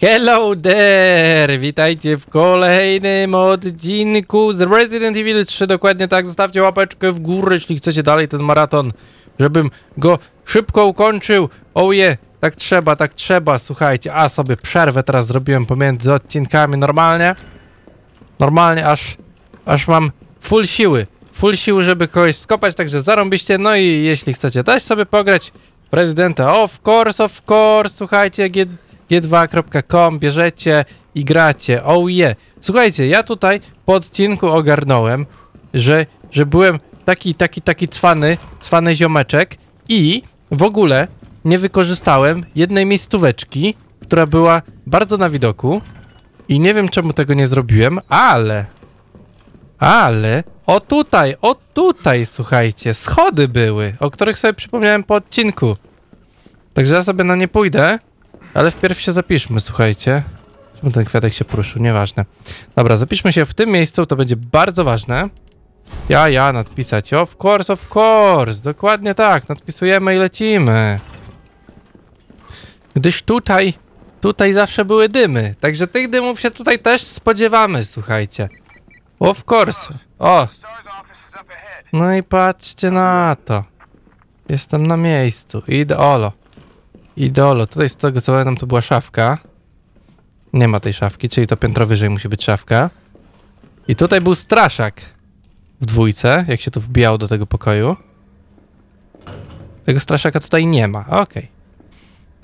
Hello there! Witajcie w kolejnym odcinku z Resident Evil 3. Dokładnie tak, zostawcie łapeczkę w górę, jeśli chcecie dalej ten maraton, żebym go szybko ukończył. Oje, tak trzeba, tak trzeba, słuchajcie. A, sobie przerwę teraz zrobiłem pomiędzy odcinkami normalnie. Normalnie, aż, aż mam full siły. Full siły, żeby kogoś skopać, także zarąbiście. No i jeśli chcecie też sobie pograć prezydenta, of course, of course, słuchajcie, g2.com, bierzecie i gracie. Oh yeah. Słuchajcie, ja tutaj po odcinku ogarnąłem, że, że byłem taki, taki, taki cwany, cwany ziomeczek i w ogóle nie wykorzystałem jednej miejscóweczki, która była bardzo na widoku i nie wiem czemu tego nie zrobiłem, ale, ale, o tutaj, o tutaj, słuchajcie, schody były, o których sobie przypomniałem po odcinku. Także ja sobie na nie pójdę. Ale wpierw się zapiszmy, słuchajcie. Czemu ten kwiatek się poruszył? Nieważne. Dobra, zapiszmy się w tym miejscu, to będzie bardzo ważne. Ja, ja, nadpisać. Of course, of course. Dokładnie tak. Nadpisujemy i lecimy. Gdyż tutaj, tutaj zawsze były dymy. Także tych dymów się tutaj też spodziewamy, słuchajcie. Of course. O, no i patrzcie na to. Jestem na miejscu. Ideolo. Idolo. Tutaj z tego co pamiętam to była szafka. Nie ma tej szafki, czyli to piętro wyżej musi być szafka. I tutaj był straszak w dwójce, jak się tu wbijało do tego pokoju. Tego straszaka tutaj nie ma. Okej. Okay.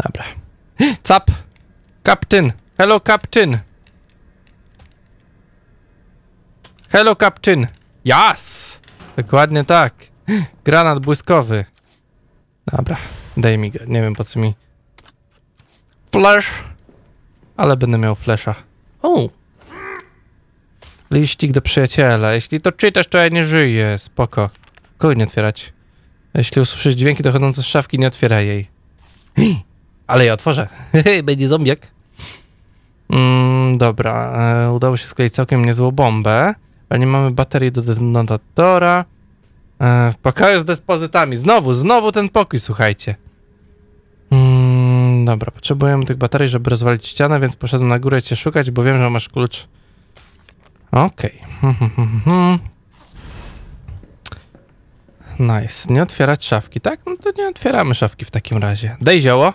Dobra. Cap! Captain! Hello, Captain! Hello, Captain! Jas! Dokładnie tak. Granat błyskowy. Dobra. Daj mi go. Nie wiem po co mi. Flash! Ale będę miał flasha. O! Liścik do przyjaciela. Jeśli to czytasz, to ja nie żyję. Spoko. Kogo nie otwierać? Jeśli usłyszysz dźwięki dochodzące z szafki, nie otwieraj jej. Ale ja otworzę. Będzie zombiak. Mm, dobra. E, udało się skleić całkiem niezłą bombę. Ale nie mamy baterii do detonatora. E, w pokoju z dyspozytami. Znowu, znowu ten pokój, słuchajcie. Mm, dobra, potrzebujemy tych baterii, żeby rozwalić ścianę, więc poszedłem na górę cię szukać, bo wiem, że masz klucz. Okej. Okay. nice. Nie otwierać szafki, tak? No to nie otwieramy szafki w takim razie. Daj zioło.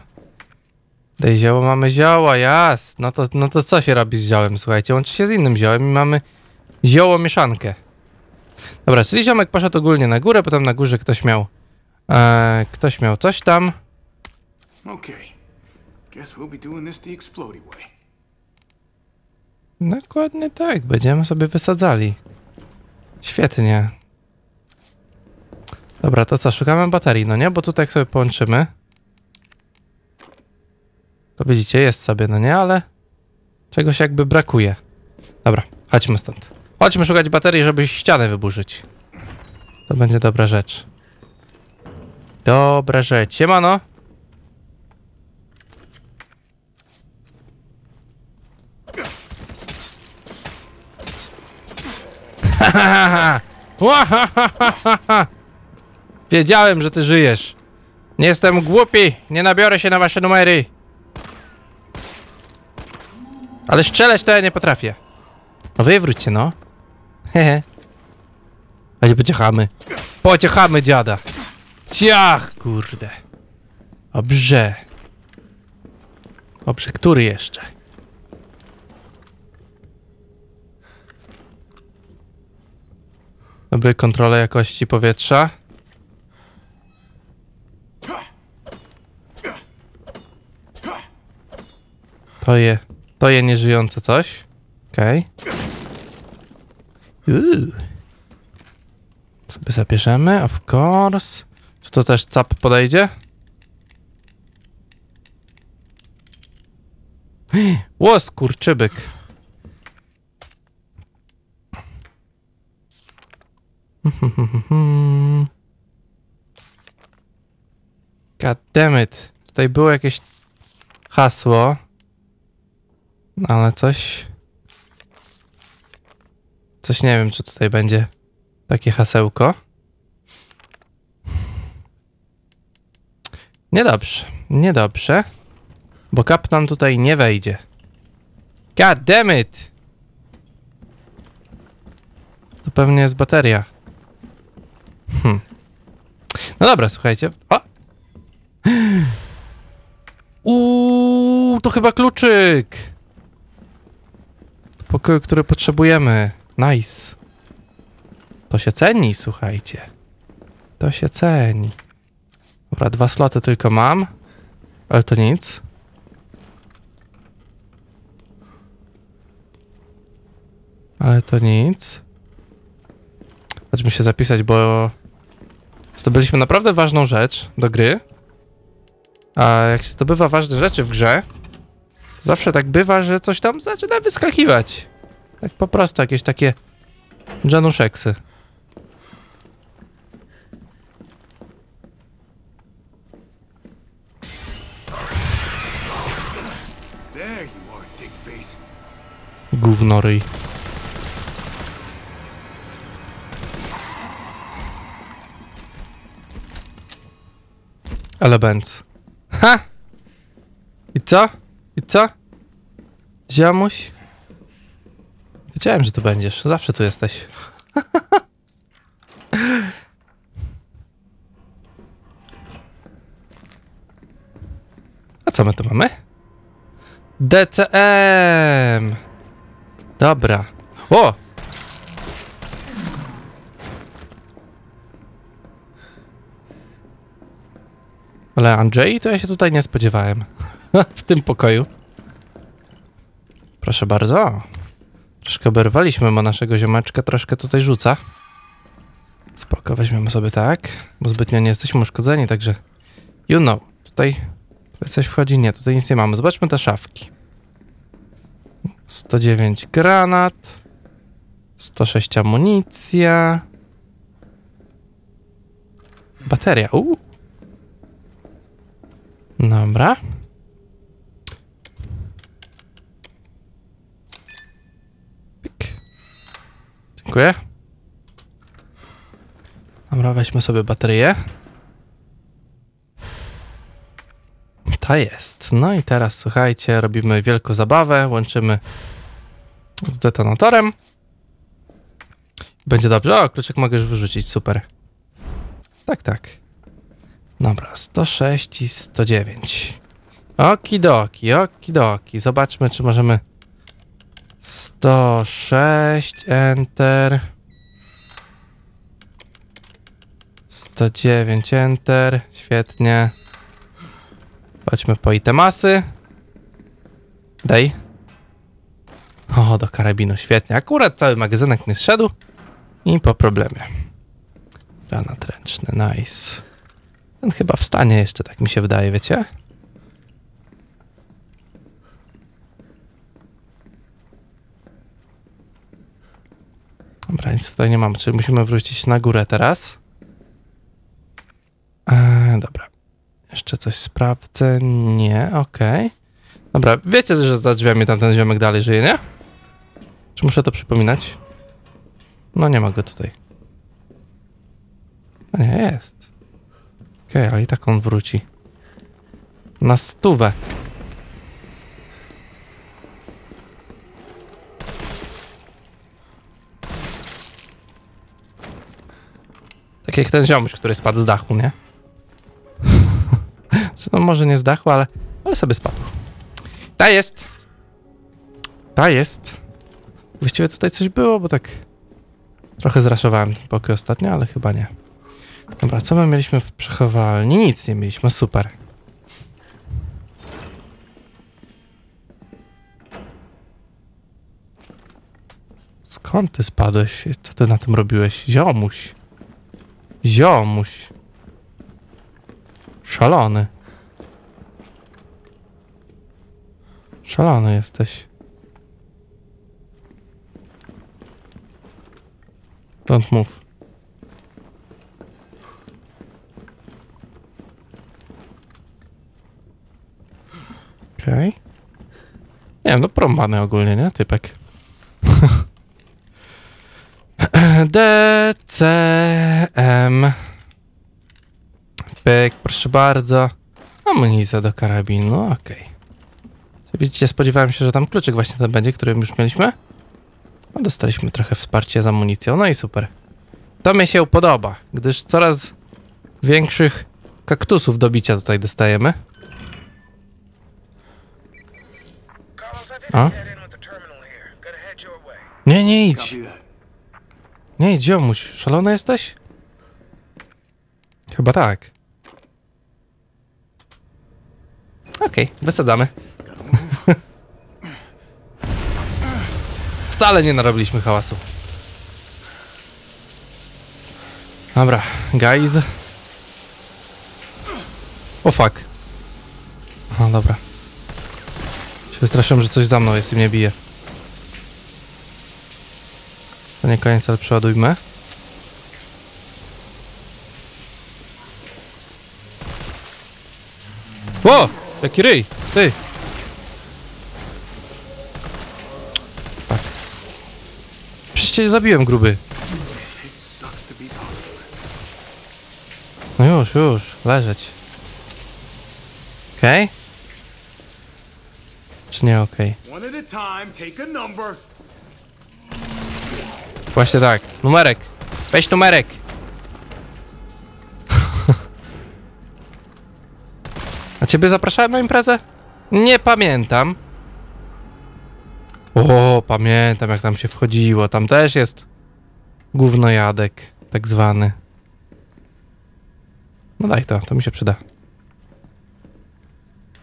Daj zioło, mamy zioła, jas. No to, no to co się robi z ziołem, słuchajcie? Łączy się z innym ziołem i mamy zioło mieszankę. Dobra, czyli ziomek poszedł ogólnie na górę, potem na górze ktoś miał... E, ktoś miał coś tam. Okay. Guess we'll be doing this the explodey way. Dokładnie tak, będziemy sobie wysadzali. Świetnie. Dobra, to co, szukamy baterii, no nie? Bo tutaj jak sobie połączymy... To widzicie, jest sobie, no nie? Ale... Czegoś jakby brakuje. Dobra, chodźmy stąd. Chodźmy szukać baterii, żeby ścianę wyburzyć. To będzie dobra rzecz. Dobra rzecz. Siemano! Wiedziałem, że ty żyjesz. Nie jestem głupi, nie nabiorę się na wasze numery. Ale strzelać to ja nie potrafię. No wywróćcie, no. Hehe. Ale pociechamy. Pociechamy dziada. Ciach, kurde. Dobrze. Dobrze, który jeszcze? Dobry, kontrola jakości powietrza. To je, to je nieżyjące coś. Okej. Okay. Sobie zabierzemy, of course. Czy to też cap podejdzie? Łos, kurczybyk. God damn it. Tutaj było jakieś hasło. Ale coś... Coś nie wiem, czy tutaj będzie takie hasełko. Niedobrze, niedobrze. Bo kap nam tutaj nie wejdzie. God damn it! To pewnie jest bateria. Hm. No dobra, słuchajcie. O! Uuu, to chyba kluczyk! Pokoju, który potrzebujemy. Nice. To się ceni, słuchajcie. To się ceni. Dobra, dwa sloty tylko mam. Ale to nic. Ale to nic. Chodźmy się zapisać, bo zdobyliśmy naprawdę ważną rzecz do gry. A jak się zdobywa ważne rzeczy w grze, zawsze tak bywa, że coś tam zaczyna wyskakiwać. Tak po prostu, jakieś takie Januszeksy. Gównoryj. Bęc. Ha! I co? I co? Ziomuś? Wiedziałem, że tu będziesz. Zawsze tu jesteś. A co my tu mamy? DCM! Dobra. O! Ale Andrzej, to ja się tutaj nie spodziewałem. w tym pokoju. Proszę bardzo. Troszkę oberwaliśmy, bo naszego ziomeczka troszkę tutaj rzuca. Spoko, weźmiemy sobie tak, bo zbytnio nie jesteśmy uszkodzeni, także you know. Tutaj, tutaj coś wchodzi? Nie, tutaj nic nie mamy. Zobaczmy te szafki. 109 granat. 106 amunicja. Bateria. Uuu. Dobra. Pik. Dziękuję. Dobra, weźmy sobie baterię. Ta jest. No i teraz słuchajcie, robimy wielką zabawę, łączymy z detonatorem. Będzie dobrze. O, kluczyk mogę już wyrzucić, super. Tak, tak. Dobra, 106 i 109. Okidoki, okidoki. Zobaczmy, czy możemy... 106, enter. 109, enter. Świetnie. Chodźmy po itemasy. Daj. O, do karabinu, świetnie. Akurat cały magazynek mi zszedł. I po problemie. Granat ręczny, nice. Ten chyba wstanie jeszcze, tak mi się wydaje, wiecie? Dobra, nic tutaj nie mam, czyli musimy wrócić na górę teraz. Eee, dobra. Jeszcze coś sprawdzę. Nie, okej. Dobra, wiecie, że za drzwiami tamten ziomek dalej żyje, nie? Czy muszę to przypominać? No nie ma go tutaj. A nie, jest. Okej, ale i tak on wróci. Na stówę. Tak jak ten ziomuś, który spadł z dachu, nie? no może nie z dachu, ale, ale sobie spadł. Ta jest. Ta jest. Właściwie tutaj coś było, bo tak trochę zraszowałem ten pokój ostatnio, ale chyba nie. Dobra, co my mieliśmy w przechowalni? Nic nie mieliśmy, super. Skąd ty spadłeś? Co ty na tym robiłeś? Ziomuś. Ziomuś. Szalony. Szalony jesteś. Don't move. Okej. Okay. Nie wiem, no promany ogólnie, nie? Typek. DCM. Pyk, proszę bardzo. Amunicja do karabinu, okej. Okay. Widzicie, spodziewałem się, że tam kluczyk właśnie ten będzie, który już mieliśmy. No, dostaliśmy trochę wsparcia z amunicją, no i super. To mi się podoba, gdyż coraz większych kaktusów do bicia tutaj dostajemy. Carlos, I've Huh? hit a dead end with the terminal here. Gotta head your way. Nie, nie idź. Copy that. Nie idź, ziomuś. Szalony jesteś? Chyba tak. Okej, wysadzamy. Wcale nie narobiliśmy hałasu. Dobra, guys. O fuck. Aha, dobra. Się wystraszyłem, że coś za mną jest i mnie bije. To nie koniec, ale przeładujmy. O! Jaki ryj! Ty! Tak. Przecież cię zabiłem, gruby. No już, już. Leżeć. Okej? Czy nie okej? One Właśnie tak. Numerek. Weź numerek. A ciebie zapraszałem na imprezę? Nie pamiętam. O, pamiętam jak tam się wchodziło. Tam też jest gównojadek, tak zwany. No daj to, to mi się przyda.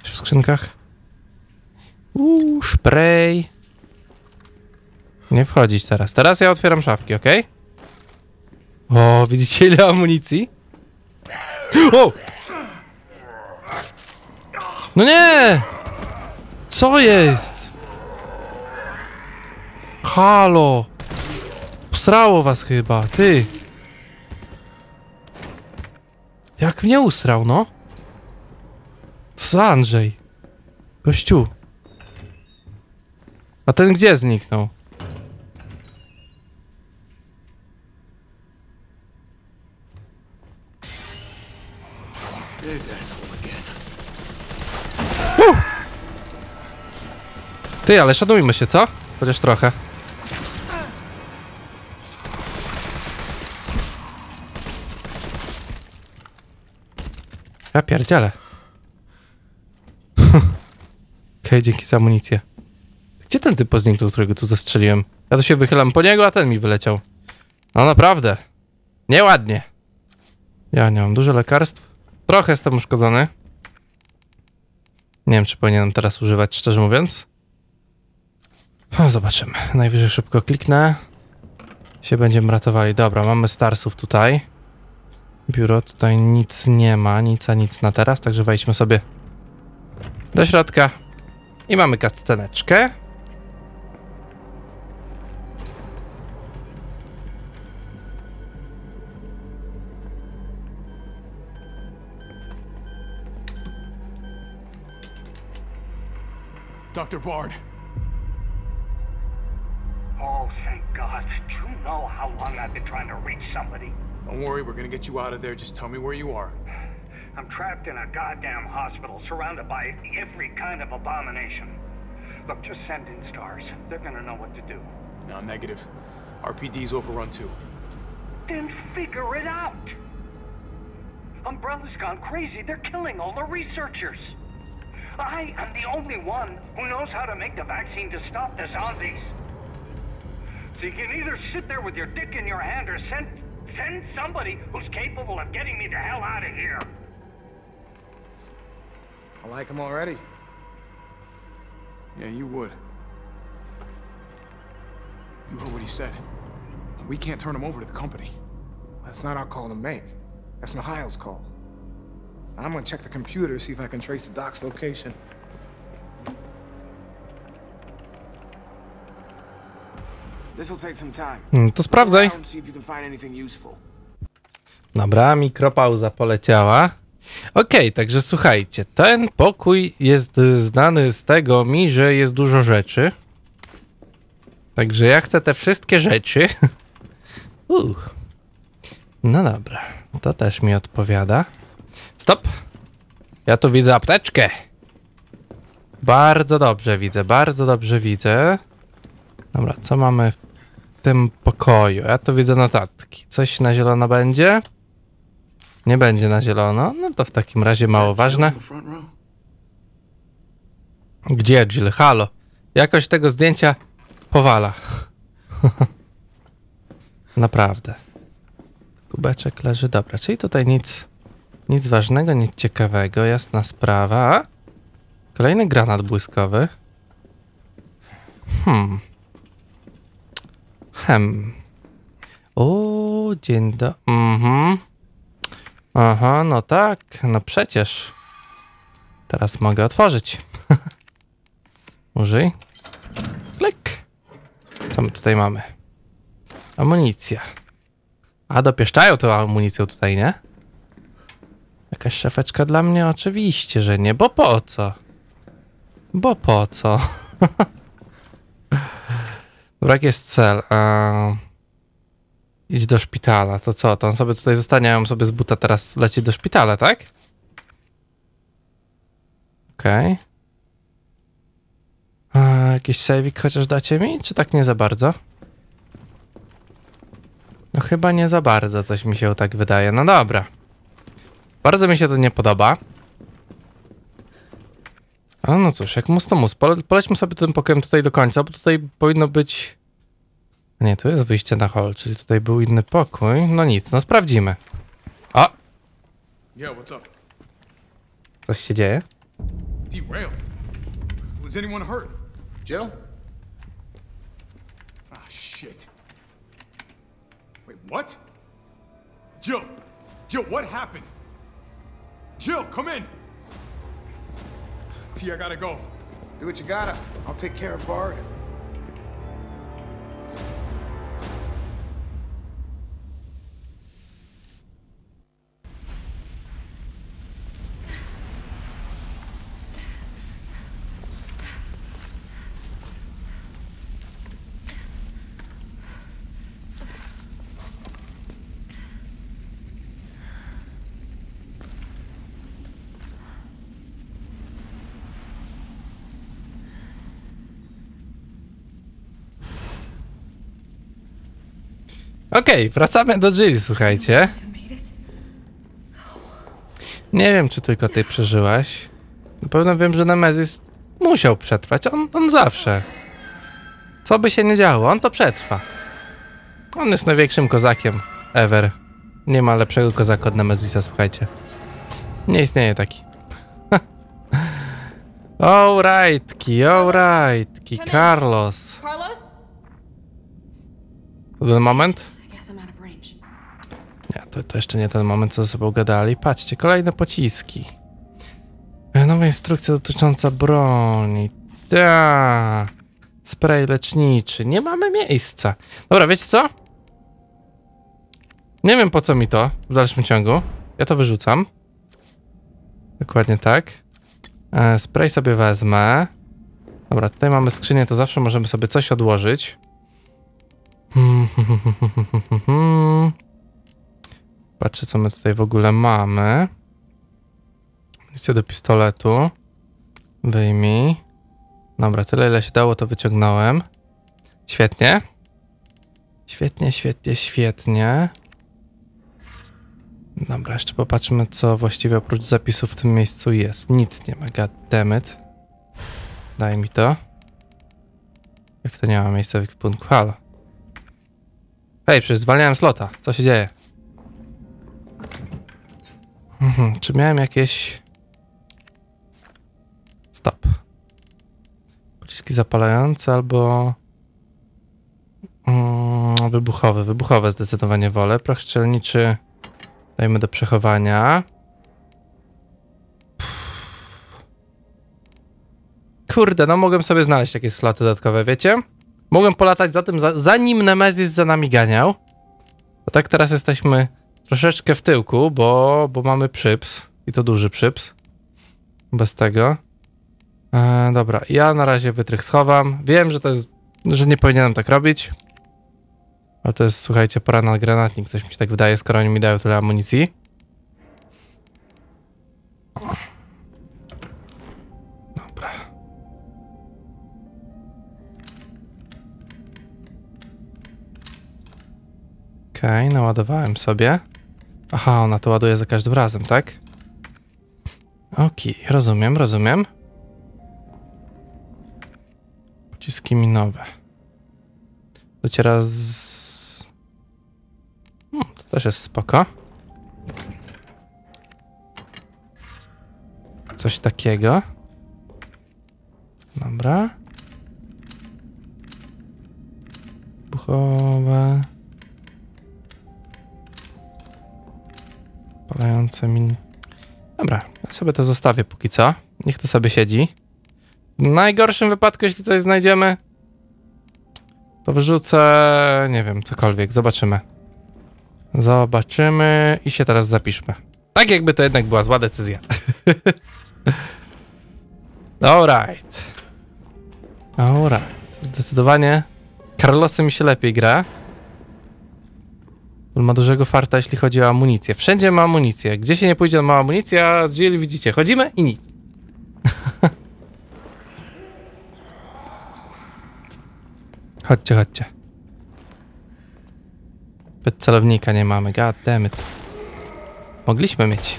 Coś w skrzynkach? Uuu, spray. Nie wchodzić teraz. Teraz ja otwieram szafki, ok? O, widzicie ile amunicji? O! No nie! Co jest? Halo! Usrało was chyba, ty! Jak mnie usrał, no? Co Andrzej? Gościu. A ten gdzie zniknął? Ty, ale szanujmy się, co? Chociaż trochę. Ja pierdzielę. Okej, dzięki za amunicję. Gdzie ten typ zniknął, którego tu zastrzeliłem? Ja tu się wychylam po niego, a ten mi wyleciał. No naprawdę. Nieładnie. Ja nie mam dużo lekarstw. Trochę jestem uszkodzony. Nie wiem, czy powinienem teraz używać, szczerze mówiąc. O, zobaczymy. Najwyżej szybko kliknę. Się będziemy ratowali. Dobra, mamy starsów tutaj. Biuro, tutaj nic nie ma, nic a nic na teraz, także wejdźmy sobie do środka. I mamy kacceneczkę. Dr. Bard. Oh, thank God. Do you know how long I've been trying to reach somebody? Don't worry, we're gonna get you out of there. Just tell me where you are. I'm trapped in a goddamn hospital, surrounded by every kind of abomination. Look, just send in stars. They're gonna know what to do. No, negative. RPD's overrun too. Then figure it out! Umbrella's gone crazy. They're killing all the researchers. I am the only one who knows how to make the vaccine to stop the zombies. So you can either sit there with your dick in your hand or send send somebody who's capable of getting me the hell out of here. I like him already. Yeah, you would. You heard what he said. We can't turn him over to the company. That's not our call to make. That's Mikhail's call. I'm gonna check the computer, to see if I can trace the doc's location. Find anything useful. Dobra, mikropauza poleciała. Okej, także słuchajcie, ten pokój jest znany z tego mi, że jest dużo rzeczy. Także ja chcę te wszystkie rzeczy. Uch. No dobra, to też mi odpowiada. Stop! Ja tu widzę apteczkę. Bardzo dobrze widzę, bardzo dobrze widzę. Dobra, co mamy w tym pokoju? Ja tu widzę notatki. Coś na zielono będzie? Nie będzie na zielono? No to w takim razie mało ważne. Gdzie Jill? Halo. Jakoś tego zdjęcia powala. Naprawdę. Kubeczek leży. Dobra, czyli tutaj nic, nic ważnego, nic ciekawego. Jasna sprawa. Kolejny granat błyskowy. Hmm. Hem. O, dzień do... Mhm. Aha, no tak. No przecież. Teraz mogę otworzyć. Użyj. Klik. Co my tutaj mamy? Amunicja. A, dopieszczają tą amunicją tutaj, nie? Jakaś szafeczka dla mnie? Oczywiście, że nie, bo po co? Bo po co? Dobra, jaki jest cel? Idź do szpitala. To co? To on sobie tutaj zostanie, on sobie z buta teraz leci do szpitala, tak? Okej. A, Jakiś sejwik chociaż dacie mi? Czy tak nie za bardzo? No chyba nie za bardzo, coś mi się tak wydaje. No dobra. Bardzo mi się to nie podoba. Ale no cóż, jak mus to mus. Pole polećmy sobie tym pokojem tutaj do końca, bo tutaj powinno być... Nie, tu jest wyjście na hol, czyli tutaj był inny pokój. No nic, no sprawdzimy. O! Yeah, what's up? Coś się dzieje? Derailed. Was anyone hurt? Jill? Ah, shit. Wait, what? Jill! Jill, what happened? Jill, come in! T, I gotta go. Do what you gotta. I'll take care of Bard. Okej, wracamy do Jill, słuchajcie. Nie wiem, czy tylko ty przeżyłaś. Na pewno wiem, że Nemezis musiał przetrwać. On, on zawsze. Co by się nie działo, on to przetrwa. On jest największym kozakiem ever. Nie ma lepszego kozaka od Nemezisa, słuchajcie. Nie istnieje taki. Alrightki, alrightki, Carlos. Carlos? To ten moment? I guess I'm out of range. Nie, to, to jeszcze nie ten moment, co ze sobą gadali. Patrzcie, kolejne pociski. E, Nowa instrukcja dotycząca broni. Da. Spray leczniczy. Nie mamy miejsca. Dobra, wiecie co? Nie wiem po co mi to w dalszym ciągu. Ja to wyrzucam. Dokładnie tak. E, spray sobie wezmę. Dobra, tutaj mamy skrzynię, to zawsze możemy sobie coś odłożyć. Hmm, Patrzę, co my tutaj w ogóle mamy. Amunicja do pistoletu. Wyjmij. Dobra, tyle ile się dało, to wyciągnąłem. Świetnie. Świetnie, świetnie, świetnie. Dobra, jeszcze popatrzmy, co właściwie oprócz zapisów w tym miejscu jest. Nic nie ma, goddammit. Daj mi to. Jak to nie ma miejsca w ekwipunku? Halo. Hej, przecież zwalniałem slota. Co się dzieje? Mhm, czy miałem jakieś... Stop. Pociski zapalające albo... Mm, wybuchowe. Wybuchowe zdecydowanie wolę. Proch strzelniczy dajmy do przechowania. Kurde, no mogłem sobie znaleźć jakieś sloty dodatkowe, wiecie? Mogłem polatać za tym, za, zanim Nemezis za nami ganiał. A tak teraz jesteśmy troszeczkę w tyłku, bo, bo mamy przyps i to duży przyps. Bez tego. E, dobra, ja na razie wytrych schowam. Wiem, że to jest, że nie powinienem tak robić. Ale to jest, słuchajcie, pora na granatnik, coś mi się tak wydaje, skoro oni mi dają tyle amunicji. Dobra. Okej, okay, naładowałem sobie. Aha, ona to ładuje za każdym razem, tak? Okej, rozumiem, rozumiem. Pociski minowe. Dociera z... Hmm, to też jest spoko. Coś takiego. Dobra. Buchowe. Palające min... Dobra, ja sobie to zostawię póki co. Niech to sobie siedzi. W najgorszym wypadku, jeśli coś znajdziemy, to wyrzucę, nie wiem, cokolwiek. Zobaczymy. Zobaczymy i się teraz zapiszmy. Tak jakby to jednak była zła decyzja. Alright. Alright. Zdecydowanie Carlosem mi się lepiej gra. On ma dużego farta, jeśli chodzi o amunicję. Wszędzie ma amunicję. Gdzie się nie pójdzie, ma amunicję, a Jill widzicie, chodzimy i nic. chodźcie, chodźcie. Celownika nie mamy, god damn it. Mogliśmy mieć.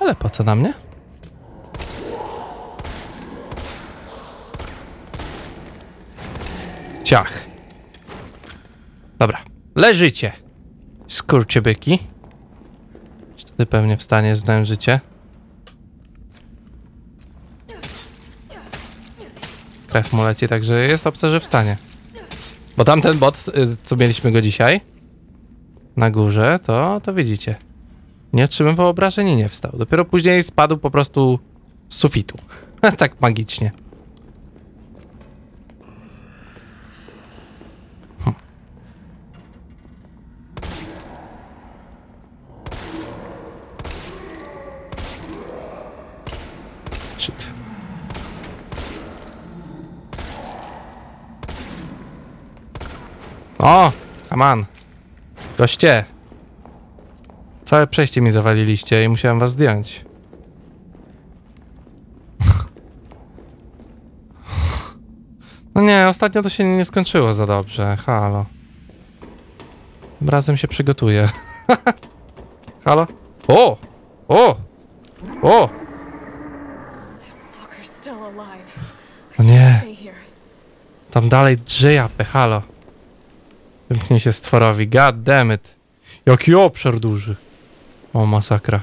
Ale po co na mnie? Ciach. Dobra. Leżycie. Skurczybyki. Wtedy pewnie wstanie, znałem życie. Krew mu leci, także jest opcja, że wstanie. Bo tamten bot, y, co mieliśmy go dzisiaj, na górze, to, to widzicie. Nie otrzymywał obrażeń i nie wstał. Dopiero później spadł po prostu z sufitu. tak magicznie. Hm. Shit. O! Come on. Goście! Całe przejście mi zawaliliście i musiałem was zdjąć. No nie, ostatnio to się nie skończyło za dobrze. Halo. Tym razem się przygotuję. Halo? O! O! O! O nie, tam dalej drze japę, halo. Wymknie się stworowi, god damn it. Jaki obszar duży. O, masakra.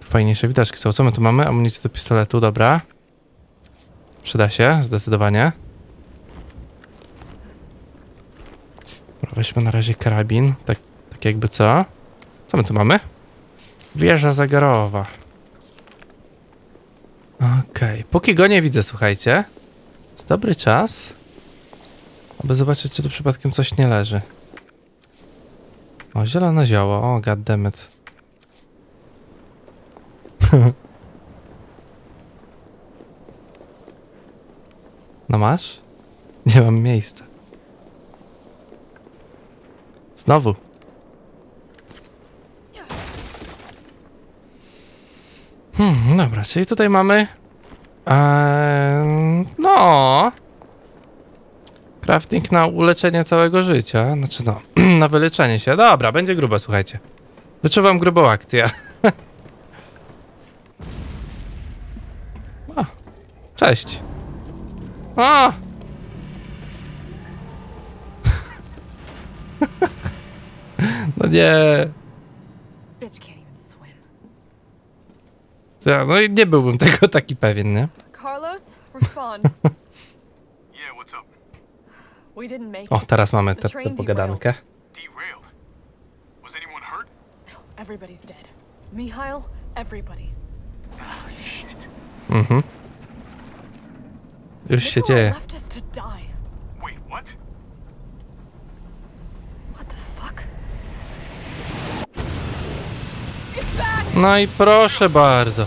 Fajniejsze widoczki są. Co my tu mamy? Amunicję do pistoletu, dobra. Przyda się, zdecydowanie. Weźmy na razie karabin. Tak, tak jakby co? Co my tu mamy? Wieża zegarowa. Póki go nie widzę, słuchajcie. Jest dobry czas, aby zobaczyć, czy tu przypadkiem coś nie leży. O, zielone zioło, o, goddammit. No masz? Nie mam miejsca. Znowu. Hmm, dobra, czyli tutaj mamy... Eee, no... Crafting na uleczenie całego życia. Znaczy no, na wyleczenie się. Dobra, będzie grubo, słuchajcie. Wyczuwam grubą akcję. o, cześć. O! no nie. Ja, no i nie byłbym tego taki pewien, nie? O, teraz mamy tę pogadankę. Everybody's dead. Mihail, everybody. Ah, shit. Mhm. Już się dzieje. No i proszę bardzo.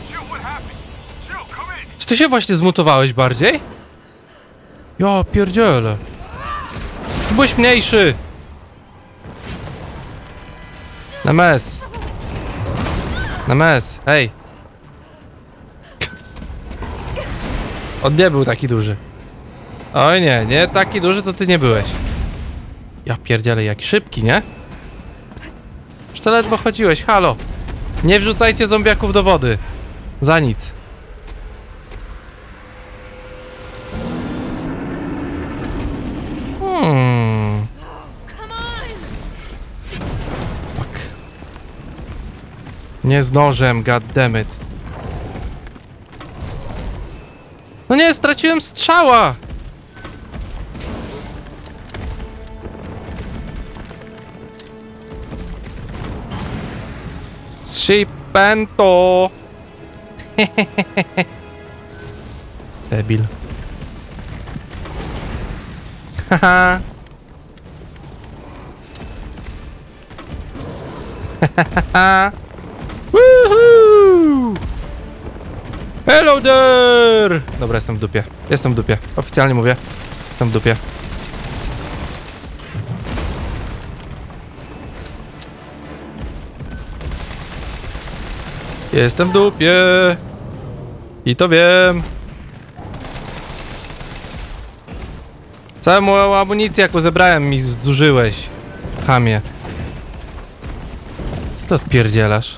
Czy ty się właśnie zmutowałeś bardziej? Ja pierdziele. Ty byłeś mniejszy. Na mes. Na mes, hej. On nie był taki duży. Oj nie, nie taki duży to ty nie byłeś. Ja pierdzielę, jak szybki, nie? Już to ledwo chodziłeś, halo. Nie wrzucajcie zombiaków do wody. Za nic. Nie z nożem, goddammit. No nie, straciłem strzała! Shipento! Debil. Haha. Haha. Hello there! Dobra, jestem w dupie. Jestem w dupie. Oficjalnie mówię. Jestem w dupie. Jestem w dupie. I to wiem. Całą amunicję, jaką zebrałem, mi zużyłeś. Chamie. Co to odpierdzielasz?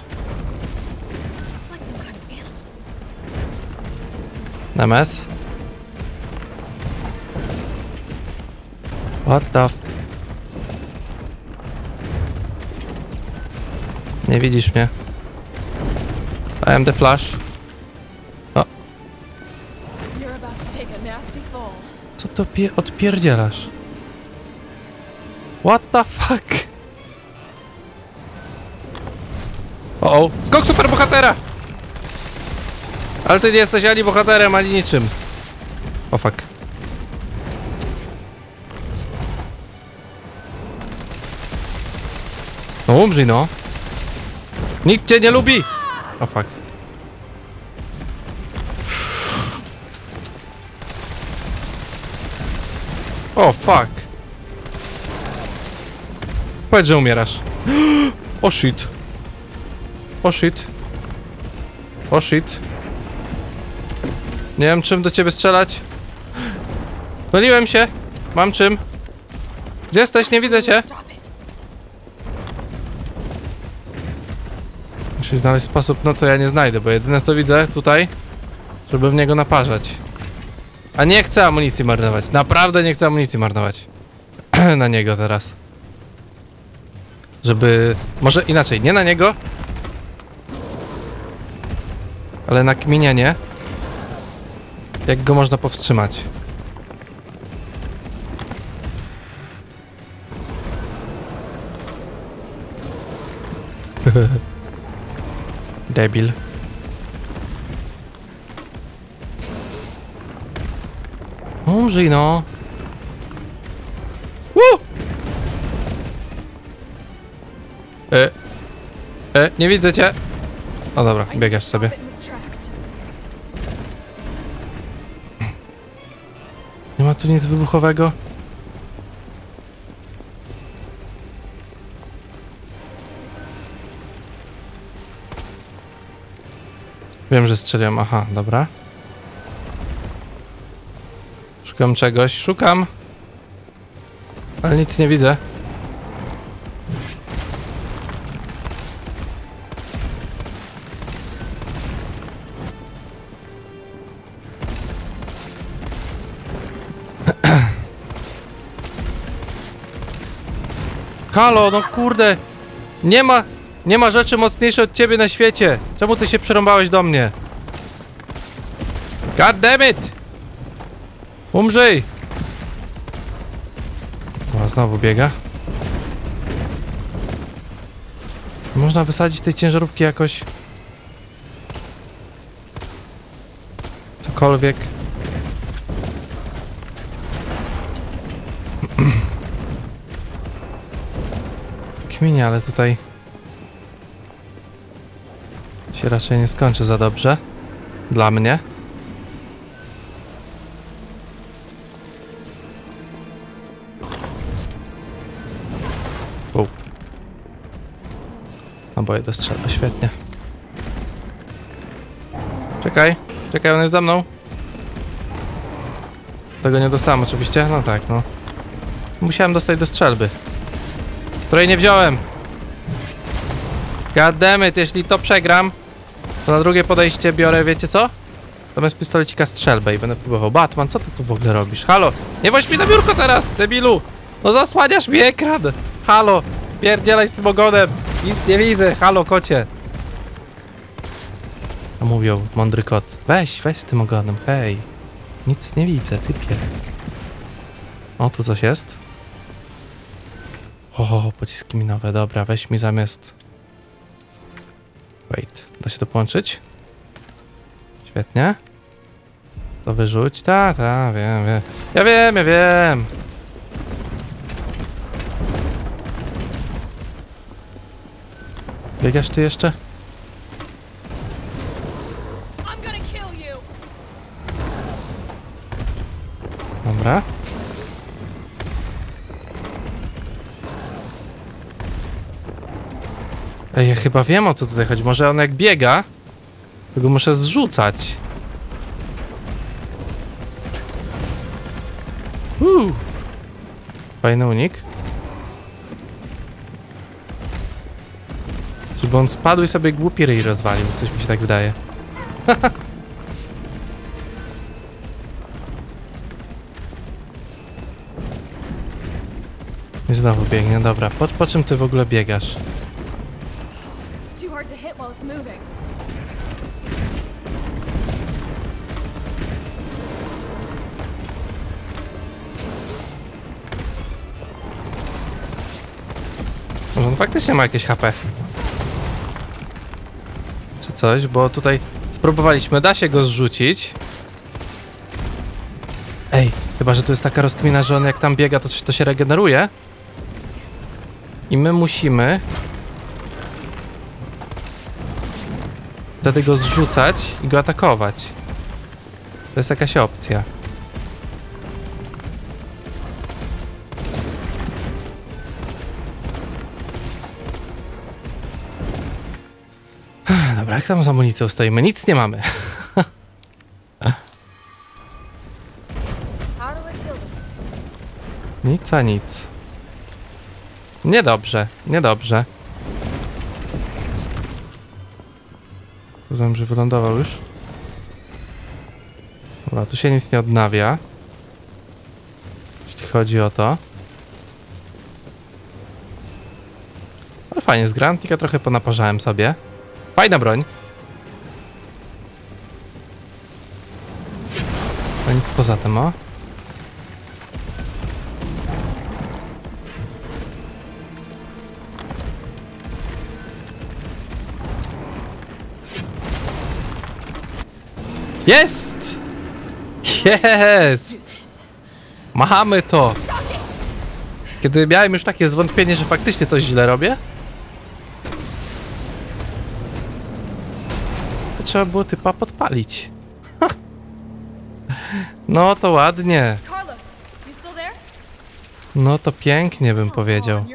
Nemes? What the f... Nie widzisz mnie. I am the Flash. Co to pie odpierdzielasz? What the fuck? O, o, skok superbohatera! Ale ty nie jesteś ani bohaterem, ani niczym. O fuck. No umrzyj no. Nikt cię nie lubi! O fuck. O fuck. Powiedz, że umierasz. O shit. O shit. O shit. Nie wiem czym do ciebie strzelać. Myliłem się. Mam czym. Gdzie jesteś? Nie widzę cię. Muszę znaleźć sposób, no to ja nie znajdę, bo jedyne co widzę tutaj, żeby w niego naparzać. A nie chcę amunicji marnować. Naprawdę nie chcę amunicji marnować. na niego teraz. Żeby... Może inaczej, nie na niego. Ale na kminienie. Jak go można powstrzymać? Debil. Umrzyj no. Woo! E, e, nie widzę cię. O dobra, biegasz sobie. Tu nic wybuchowego. Wiem, że strzeliłem. Aha, dobra. Szukam czegoś. Szukam. Ale nic nie widzę. Halo, no kurde! Nie ma, nie ma rzeczy mocniejszej od ciebie na świecie! Czemu ty się przerąbałeś do mnie? God damn it! Umrzyj! O, znowu biega. Można wysadzić tej ciężarówki jakoś... Cokolwiek. Kminie, ale tutaj się raczej nie skończy za dobrze. Dla mnie. U. Oboje do strzelby, świetnie. Czekaj, czekaj, on jest za mną. Tego nie dostałem oczywiście? No tak, no. Musiałem dostać do strzelby. Której nie wziąłem. Goddammit, jeśli to przegram, to na drugie podejście biorę, wiecie co? Zamiast pistolecika strzelbę i będę próbował. Batman, co ty tu w ogóle robisz? Halo, nie woź mi na biurko teraz, debilu! No zasłaniasz mi ekran! Halo, pierdzielaj z tym ogonem! Nic nie widzę, halo kocie! A mówią, mądry kot. Weź, weź z tym ogonem, hej. Nic nie widzę, typie. O, tu coś jest. O, pociski minowe, dobra, weź mi zamiast... Wait, da się to połączyć? Świetnie. To wyrzuć, ta, ta, wiem, wiem. Ja wiem, ja wiem. Biegasz ty jeszcze? Dobra. Ej, ja chyba wiem o co tutaj chodzi. Może on jak biega, to go muszę zrzucać. Uuu. Fajny unik. Żeby on spadł i sobie głupi ryj rozwalił. Coś mi się tak wydaje. I znowu biegnie, dobra. Po, po czym ty w ogóle biegasz? Hit while it's moving. Może on faktycznie ma jakieś HP. Czy coś, bo tutaj spróbowaliśmy, da się go zrzucić. Ej, chyba, że tu jest taka rozkmina, że on jak tam biega, to, to się regeneruje. I my musimy wtedy go zrzucać i go atakować. To jest jakaś opcja. Dobra, jak tam z amunicją stoimy? Nic nie mamy. Nic a nic. Niedobrze, niedobrze. Rozumiem, że wylądował już. Dobra, tu się nic nie odnawia. Jeśli chodzi o to. Ale fajnie, z Grantika trochę ponaparzałem sobie. Fajna broń. No nic poza tym, o. Jest! Jest! Mamy to! Kiedy miałem już takie zwątpienie, że faktycznie coś źle robię, to trzeba było typa podpalić. No to ładnie. No to pięknie bym Come powiedział.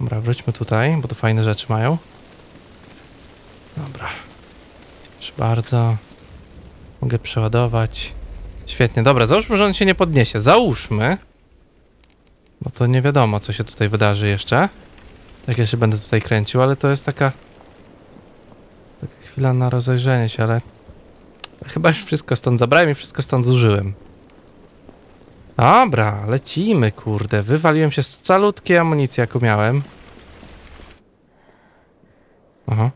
Dobra, wróćmy tutaj, bo to fajne rzeczy mają. Dobra. Proszę bardzo. Mogę przeładować. Świetnie, dobra, załóżmy, że on się nie podniesie. Załóżmy. Bo to nie wiadomo, co się tutaj wydarzy jeszcze. Jak ja się będę tutaj kręcił, ale to jest taka... Taka chwila na rozejrzenie się, ale... Chyba już wszystko stąd zabrałem i wszystko stąd zużyłem. Dobra, lecimy, kurde. Wywaliłem się z calutkiej amunicji, jaką miałem. Aha.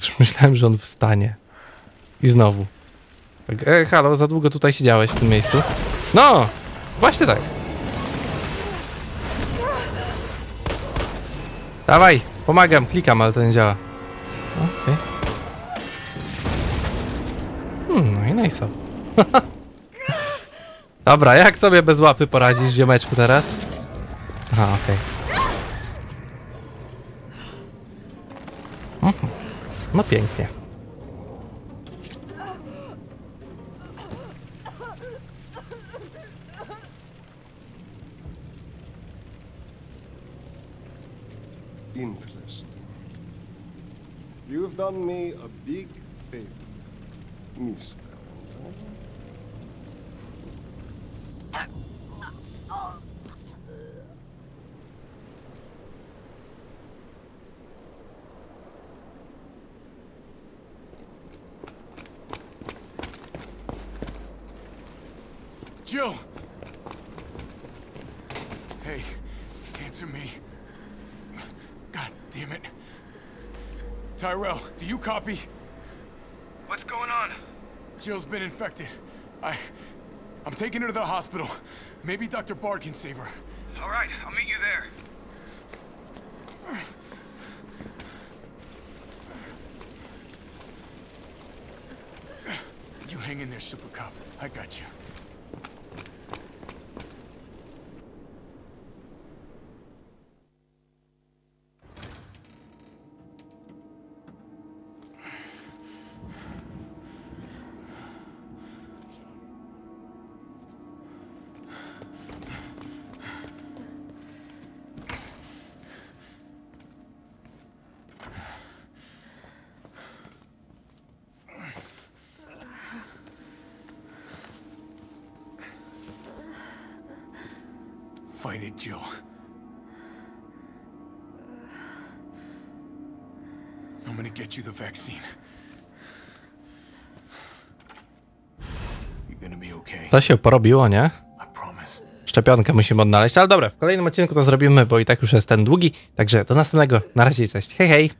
Już myślałem, że on wstanie. I znowu. Tak, E, halo, za długo tutaj siedziałeś w tym miejscu. No! Właśnie tak. Dawaj, pomagam, klikam, ale to nie działa. Okej. Hmm, no i nice. Dobra, jak sobie bez łapy poradzisz, ziomeczku, teraz? Aha, okej. Mhm. No pięknie. Interesting. You've done me a big favor, Miss Valentine. Jill! Hey, answer me. God damn it. Tyrell, do you copy? What's going on? Jill's been infected. I... I'm taking her to the hospital. Maybe Dr. Bard can save her. All right, I'll meet you there. You hang in there, Super Cop. I got you. To się porobiło, nie? Szczepionkę musimy odnaleźć, ale dobra, w kolejnym odcinku to zrobimy, bo i tak już jest ten długi. Także do następnego. Na razie, cześć. Hej, hej.